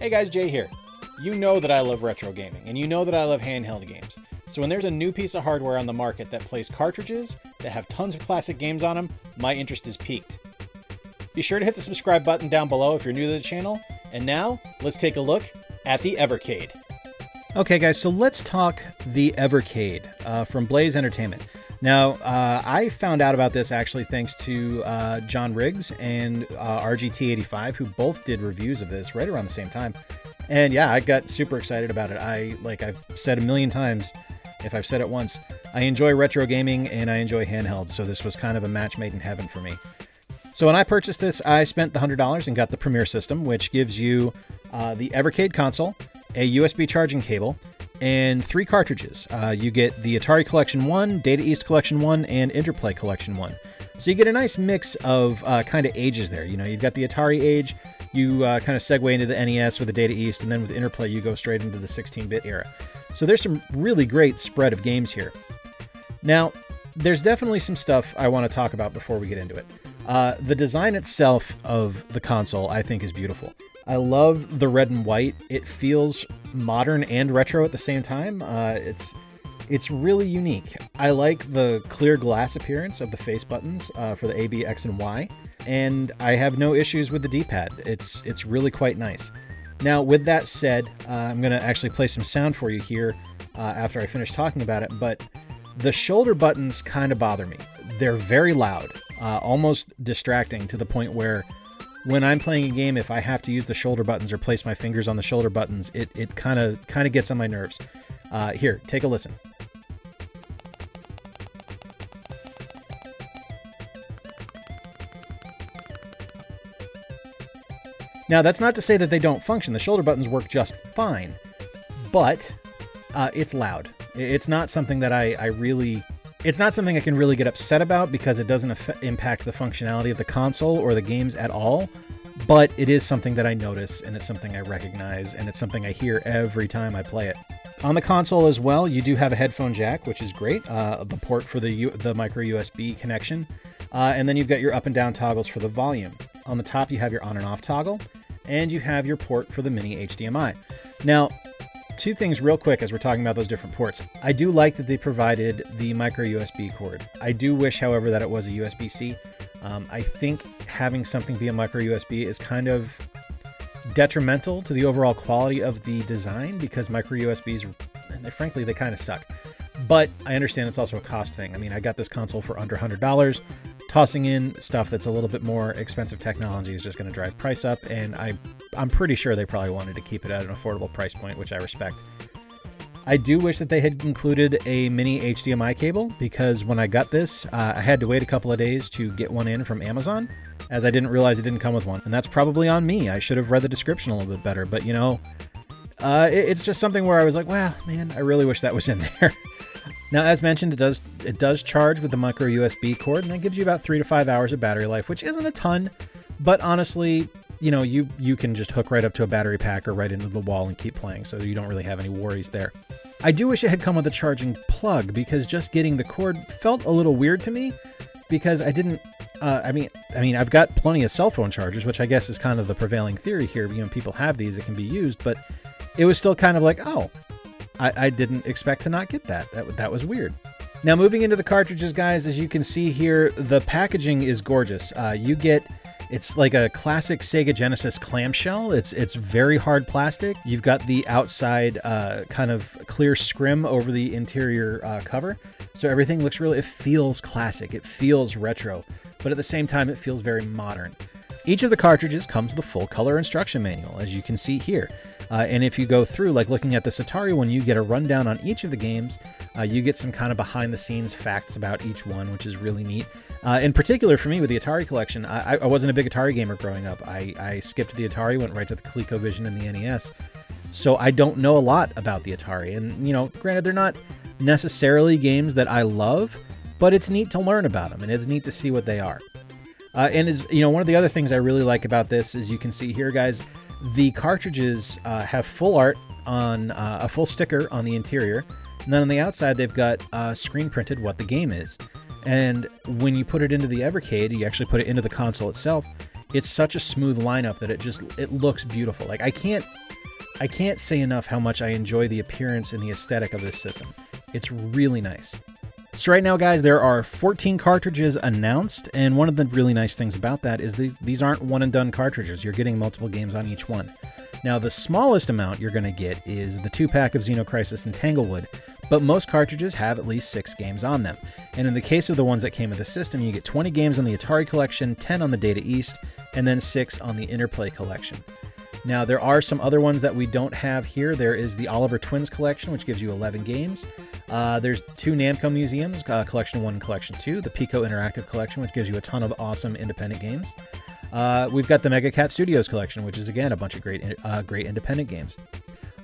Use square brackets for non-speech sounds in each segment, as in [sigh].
Hey guys, Jay here. You know that I love retro gaming, and you know that I love handheld games. So when there's a new piece of hardware on the market that plays cartridges that have tons of classic games on them, my interest is piqued. Be sure to hit the subscribe button down below if you're new to the channel. And now, let's take a look at the Evercade. Okay guys, so let's talk the Evercade uh, from Blaze Entertainment. Now, uh, I found out about this actually thanks to uh, John Riggs and uh, RGT85, who both did reviews of this right around the same time. And yeah, I got super excited about it. I, like I've said a million times, if I've said it once, I enjoy retro gaming and I enjoy handhelds, so this was kind of a match made in heaven for me. So when I purchased this, I spent the $100 and got the Premier System, which gives you uh, the Evercade console, a USB charging cable, and three cartridges. Uh, you get the Atari Collection 1, Data East Collection 1, and Interplay Collection 1. So you get a nice mix of uh, kind of ages there. You know, you've got the Atari age, you uh, kind of segue into the NES with the Data East, and then with Interplay, you go straight into the 16 bit era. So there's some really great spread of games here. Now, there's definitely some stuff I want to talk about before we get into it. Uh, the design itself of the console, I think, is beautiful. I love the red and white. It feels modern and retro at the same time. Uh, it's it's really unique. I like the clear glass appearance of the face buttons uh, for the A, B, X, and Y, and I have no issues with the D-pad. It's it's really quite nice. Now, with that said, uh, I'm going to actually play some sound for you here uh, after I finish talking about it, but the shoulder buttons kind of bother me. They're very loud, uh, almost distracting to the point where when I'm playing a game, if I have to use the shoulder buttons or place my fingers on the shoulder buttons, it it kind of kind of gets on my nerves. Uh, here, take a listen. Now, that's not to say that they don't function. The shoulder buttons work just fine, but uh, it's loud. It's not something that I, I really it's not something I can really get upset about because it doesn't impact the functionality of the console or the games at all, but it is something that I notice and it's something I recognize and it's something I hear every time I play it. On the console as well, you do have a headphone jack, which is great, uh, the port for the, U the micro USB connection, uh, and then you've got your up and down toggles for the volume. On the top, you have your on and off toggle, and you have your port for the mini HDMI. Now, two things real quick as we're talking about those different ports. I do like that they provided the micro USB cord. I do wish, however, that it was a USB-C. Um, I think having something be a micro USB is kind of detrimental to the overall quality of the design because micro USBs, frankly, they kind of suck. But I understand it's also a cost thing. I mean, I got this console for under $100 tossing in stuff that's a little bit more expensive technology is just going to drive price up, and I, I'm pretty sure they probably wanted to keep it at an affordable price point, which I respect. I do wish that they had included a mini HDMI cable because when I got this, uh, I had to wait a couple of days to get one in from Amazon, as I didn't realize it didn't come with one. And that's probably on me. I should have read the description a little bit better, but you know, uh, it, it's just something where I was like, well, man, I really wish that was in [laughs] there. Now, as mentioned, it does it does charge with the micro USB cord, and that gives you about three to five hours of battery life, which isn't a ton, but honestly, you know, you you can just hook right up to a battery pack or right into the wall and keep playing, so you don't really have any worries there. I do wish it had come with a charging plug because just getting the cord felt a little weird to me because I didn't. Uh, I mean, I mean, I've got plenty of cell phone chargers, which I guess is kind of the prevailing theory here. You know, people have these; it can be used, but it was still kind of like, oh, I, I didn't expect to not get that. That, that was weird. Now, moving into the cartridges, guys, as you can see here, the packaging is gorgeous. Uh, you get it's like a classic Sega Genesis clamshell. It's it's very hard plastic. You've got the outside uh, kind of clear scrim over the interior uh, cover, so everything looks really. It feels classic. It feels retro, but at the same time, it feels very modern. Each of the cartridges comes with a full color instruction manual, as you can see here. Uh, and if you go through, like looking at the Atari one, you get a rundown on each of the games. Uh, you get some kind of behind the scenes facts about each one, which is really neat. Uh, in particular, for me with the Atari collection, I, I, wasn't a big Atari gamer growing up. I, I skipped the Atari, went right to the ColecoVision and the NES. So I don't know a lot about the Atari. And, you know, granted, they're not necessarily games that I love, but it's neat to learn about them and it's neat to see what they are. Uh, and is you know one of the other things I really like about this is you can see here, guys, the cartridges uh, have full art on uh, a full sticker on the interior, and then on the outside they've got uh, screen printed what the game is. And when you put it into the Evercade, you actually put it into the console itself. It's such a smooth lineup that it just it looks beautiful. Like I can't I can't say enough how much I enjoy the appearance and the aesthetic of this system. It's really nice. So right now, guys, there are 14 cartridges announced, and one of the really nice things about that is these, these aren't one-and-done cartridges. You're getting multiple games on each one. Now, the smallest amount you're going to get is the two-pack of Xenocrisis and Tanglewood, but most cartridges have at least six games on them. And in the case of the ones that came with the system, you get 20 games on the Atari collection, 10 on the Data East, and then 6 on the Interplay collection. Now, there are some other ones that we don't have here. There is the Oliver Twins collection, which gives you 11 games. Uh, there's two Namco museums, uh, Collection 1 and Collection 2. The Piko Interactive collection, which gives you a ton of awesome independent games. Uh, we've got the Mega Cat Studios collection, which is, again, a bunch of great, uh, great independent games.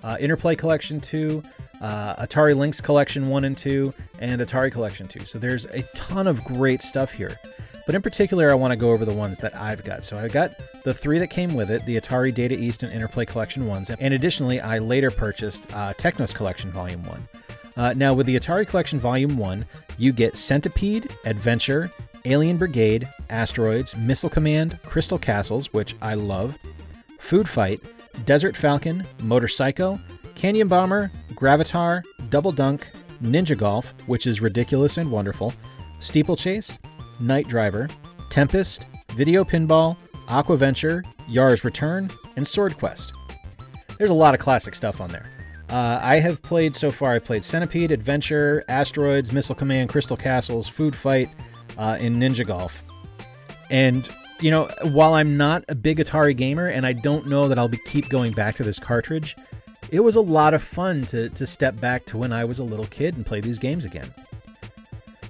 Uh, Interplay Collection 2, uh, Atari Lynx Collection 1 and 2, and Atari Collection 2. So there's a ton of great stuff here. But in particular, I want to go over the ones that I've got. So I got the three that came with it, the Atari Data East and Interplay Collection 1s, and additionally, I later purchased uh, Technos Collection Volume 1. Uh, now, with the Atari Collection Volume 1, you get Centipede, Adventure, Alien Brigade, Asteroids, Missile Command, Crystal Castles, which I love, Food Fight, Desert Falcon, Motor Psycho, Canyon Bomber, Gravitar, Double Dunk, Ninja Golf, which is ridiculous and wonderful, Steeplechase, Night Driver, Tempest, Video Pinball, Aquaventure, Yar's Return, and Sword Quest. There's a lot of classic stuff on there. Uh, I have played so far, I've played Centipede, Adventure, Asteroids, Missile Command, Crystal Castles, Food Fight, uh, and Ninja Golf. And, you know, while I'm not a big Atari gamer and I don't know that I'll be keep going back to this cartridge, it was a lot of fun to, to step back to when I was a little kid and play these games again.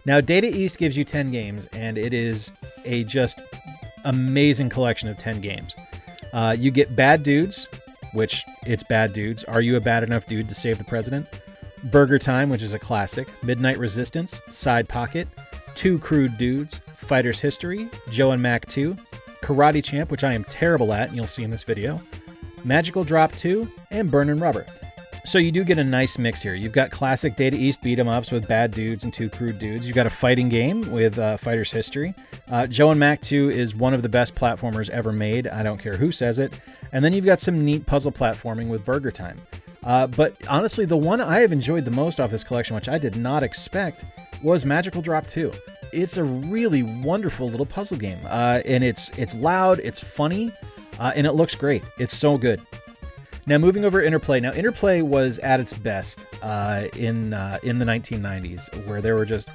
Now, Data East gives you 10 games, and it is a just amazing collection of 10 games. Uh, you get Bad Dudes, which it's Bad Dudes. Are you a bad enough dude to save the president? Burger Time, which is a classic. Midnight Resistance, Side Pocket, Two Crude Dudes, Fighter's History, Joe and Mac 2, Karate Champ, which I am terrible at, and you'll see in this video, Magical Drop 2, and Burnin' Rubber. So you do get a nice mix here. You've got classic Data East beat 'em ups with bad dudes and two crude dudes. You've got a fighting game with uh, Fighter's History. Uh, Joe and Mac 2 is one of the best platformers ever made. I don't care who says it. And then you've got some neat puzzle platforming with Burger Time. Uh, but honestly, the one I have enjoyed the most off this collection, which I did not expect, was Magical Drop 2. It's a really wonderful little puzzle game, uh, and it's it's loud, it's funny, uh, and it looks great. It's so good. Now, moving over Interplay. Now, Interplay was at its best uh, in uh, in the 1990s, where there were just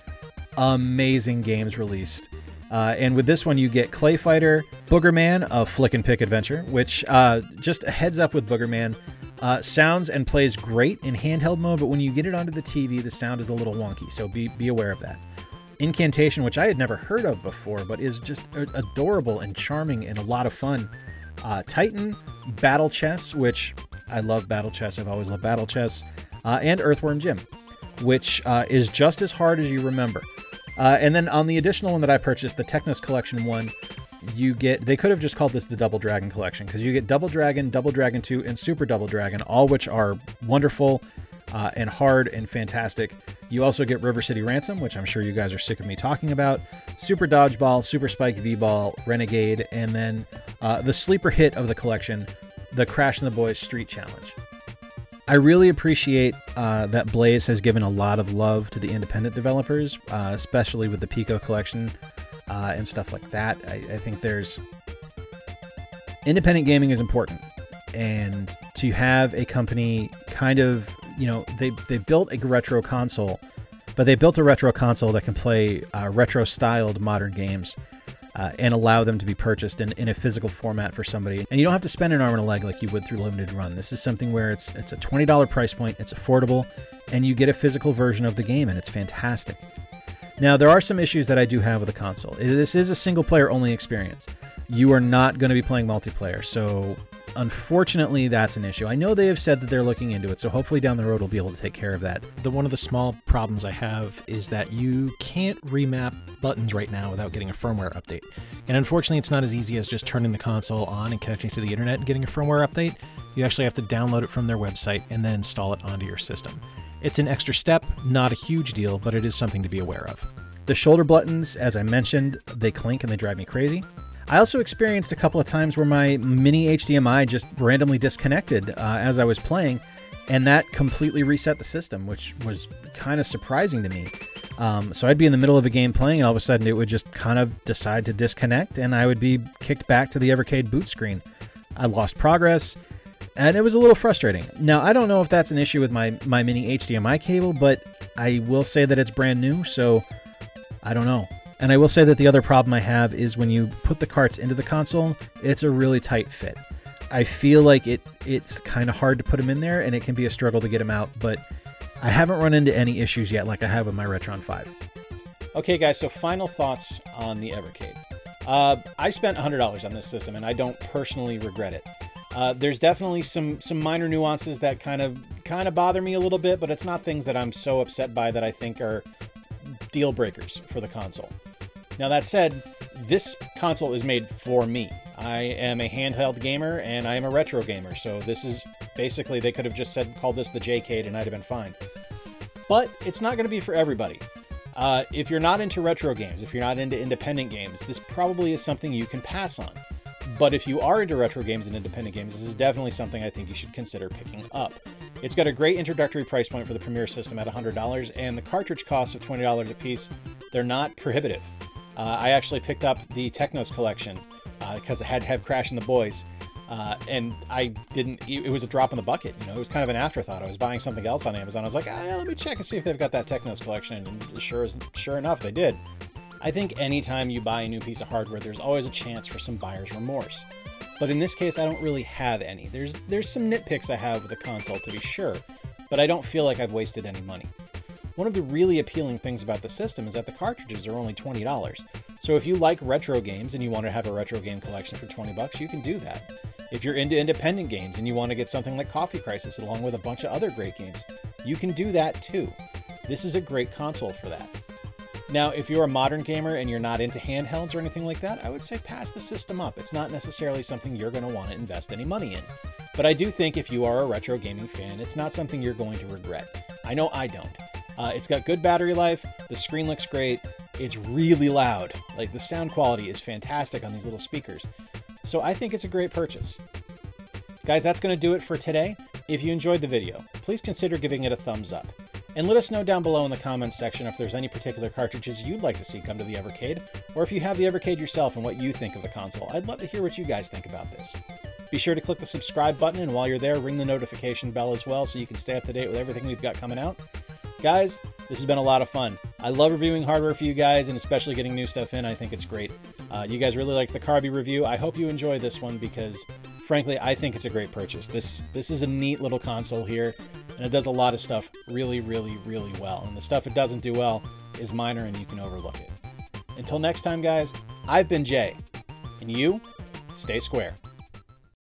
amazing games released. Uh, and with this one, you get Clay Fighter, Boogerman, a flick and pick adventure, which uh, just a heads up with Boogerman. Uh, sounds and plays great in handheld mode, but when you get it onto the TV, the sound is a little wonky, so be, be aware of that. Incantation, which I had never heard of before, but is just adorable and charming and a lot of fun. Uh, Titan, Battle Chess, which I love Battle Chess. I've always loved Battle Chess, uh, and Earthworm Jim, which uh, is just as hard as you remember. Uh, and then on the additional one that I purchased, the Technos Collection one, you get they could have just called this the Double Dragon Collection because you get Double Dragon, Double Dragon 2, and Super Double Dragon, all which are wonderful uh, and hard and fantastic. You also get River City Ransom, which I'm sure you guys are sick of me talking about, Super Dodgeball, Super Spike V Ball, Renegade, and then uh, the sleeper hit of the collection, the Crash and the Boys Street Challenge. I really appreciate uh, that Blaze has given a lot of love to the independent developers, uh, especially with the Piko collection uh, and stuff like that. I, I think there's independent gaming is important, and to have a company kind of you know they they built a retro console, but they built a retro console that can play uh, retro styled modern games uh, and allow them to be purchased in, in a physical format for somebody. And you don't have to spend an arm and a leg like you would through limited run. This is something where it's it's a twenty dollar price point, it's affordable, and you get a physical version of the game, and it's fantastic. Now there are some issues that I do have with the console. This is a single player only experience. You are not going to be playing multiplayer, so Unfortunately, that's an issue. I know they have said that they're looking into it, so hopefully down the road we'll be able to take care of that. The one of the small problems I have is that you can't remap buttons right now without getting a firmware update. And unfortunately, it's not as easy as just turning the console on and connecting to the internet and getting a firmware update. You actually have to download it from their website and then install it onto your system. It's an extra step, not a huge deal, but it is something to be aware of. The shoulder buttons, as I mentioned, they clink and they drive me crazy. I also experienced a couple of times where my mini HDMI just randomly disconnected uh, as I was playing, and that completely reset the system, which was kind of surprising to me. Um, so I'd be in the middle of a game playing, and all of a sudden it would just kind of decide to disconnect, and I would be kicked back to the Evercade boot screen. I lost progress, and it was a little frustrating. Now I don't know if that's an issue with my my mini HDMI cable, but I will say that it's brand new, so I don't know. And I will say that the other problem I have is when you put the carts into the console, it's a really tight fit. I feel like it it's kind of hard to put them in there, and it can be a struggle to get them out. But I haven't run into any issues yet, like I have with my Retron 5. Okay, guys. So final thoughts on the Evercade. Uh, I spent $100 on this system, and I don't personally regret it. Uh, there's definitely some some minor nuances that kind of kind of bother me a little bit, but it's not things that I'm so upset by that I think are deal breakers for the console. Now, that said, this console is made for me. I am a handheld gamer and I am a retro gamer, so this is basically, they could have just said, called this the J-Cade and I'd have been fine. But it's not going to be for everybody. Uh, if you're not into retro games, if you're not into independent games, this probably is something you can pass on. But if you are into retro games and independent games, this is definitely something I think you should consider picking up. It's got a great introductory price point for the Premier system at $100, and the cartridge costs of $20 a piece, they're not prohibitive. Uh, I actually picked up the Technos collection because uh, I had to have Crash and the Boys. Uh, and I didn't, it was a drop in the bucket. You know, it was kind of an afterthought. I was buying something else on Amazon. I was like, ah, let me check and see if they've got that Technos collection. And sure, sure enough, they did. I think anytime you buy a new piece of hardware, there's always a chance for some buyer's remorse. But in this case, I don't really have any. There's there's some nitpicks I have with the console to be sure, but I don't feel like I've wasted any money. One of the really appealing things about the system is that the cartridges are only $20. So if you like retro games and you want to have a retro game collection for 20 bucks, you can do that. If you're into independent games and you want to get something like Coffee Crisis along with a bunch of other great games, you can do that too. This is a great console for that. Now, if you're a modern gamer and you're not into handhelds or anything like that, I would say pass the system up. It's not necessarily something you're going to want to invest any money in. But I do think if you are a retro gaming fan, it's not something you're going to regret. I know I don't. Uh, it's got good battery life, the screen looks great, it's really loud. Like the sound quality is fantastic on these little speakers. So I think it's a great purchase. Guys, that's going to do it for today. If you enjoyed the video, please consider giving it a thumbs up. And let us know down below in the comments section if there's any particular cartridges you'd like to see come to the Evercade, or if you have the Evercade yourself and what you think of the console. I'd love to hear what you guys think about this. Be sure to click the subscribe button, and while you're there, ring the notification bell as well so you can stay up to date with everything we've got coming out. Guys, this has been a lot of fun. I love reviewing hardware for you guys and especially getting new stuff in. I think it's great. Uh, you guys really liked the Carby review. I hope you enjoy this one because, frankly, I think it's a great purchase. This this is a neat little console here, and it does a lot of stuff really, really, really well. And the stuff it doesn't do well is minor and you can overlook it. Until next time, guys, I've been Jay, and you stay square.